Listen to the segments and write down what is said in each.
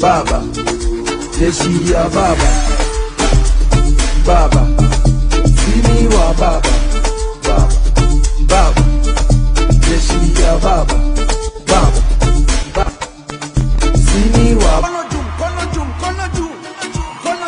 baba jeshi ya baba. Baba sini wa baba. Baba baba jeshi ya baba. Baba baba sini wa baba. Juu, mkono juu, mkono juu. Mkono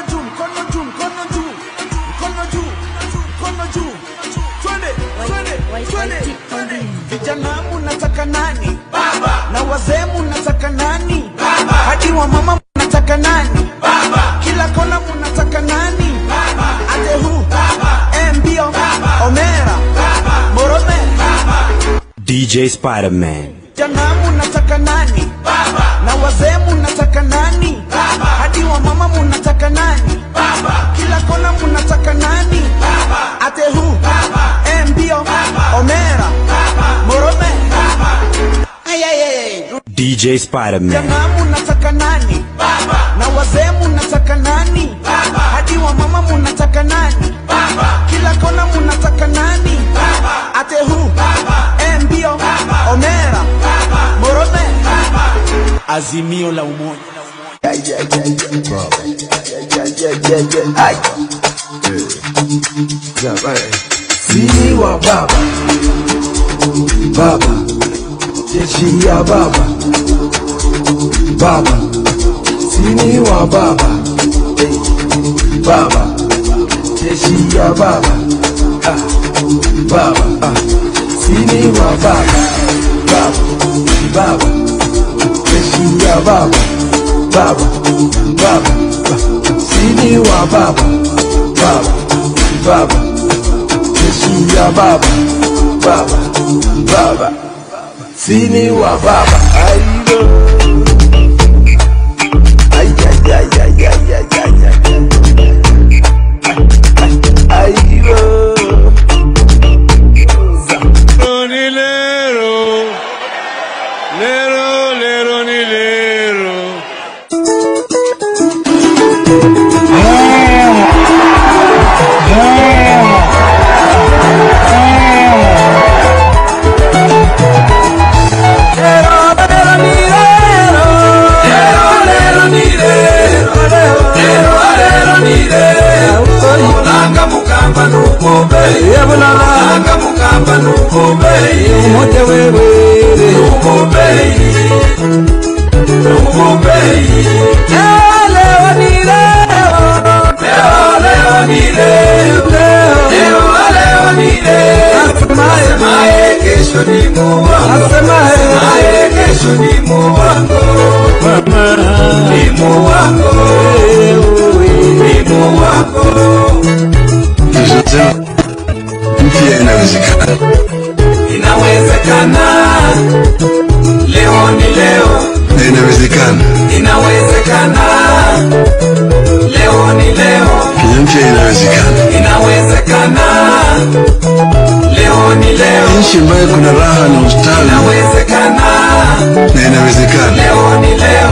DJ Spider-Man. Vijana munataka nani? Baba. Na wazee munataka nani? Baba. Hadi wa mama munataka nani? Baba. Kila kona munataka nani? Baba. Ate hu? Baba. Embio? Baba. Omera. Baba. Morome. Baba. Ay, ay, ay. DJ Spider-Man. Vijana munataka nani? Baba. Na wazee munataka nani? Baba. Hadi wa mama munataka nani? Baba. Kila Azimio la umoja. Sisi wa baba. Baba. Jeshi ya baba. Baba. Sini wa baba. Baba. Jeshi ya baba. Ah, baba. Ah, wa baba. Baba. Baba ya baba baba baba sini wa baba baba baba jeshi ya baba baba baba sini wa baba. Aibo ay bulala akabukamba n'omububeeyi omutte webwere n'omububeeyi n'omububeeyi leonire leo leonire leo. Leonire asemaye. Kesho ni muwango asemaye. Kesho ni muwango mama. Ni muwango Inawezekana, leo ni leo. Na inawezekana. Inawezekana, leo ni leo. Kenya mpya inawezekana. Inawezekana, leo ni leo. Nchi ambayo kuna raha na ustawi. Inawezekana, na inawezekana. leo ni leo.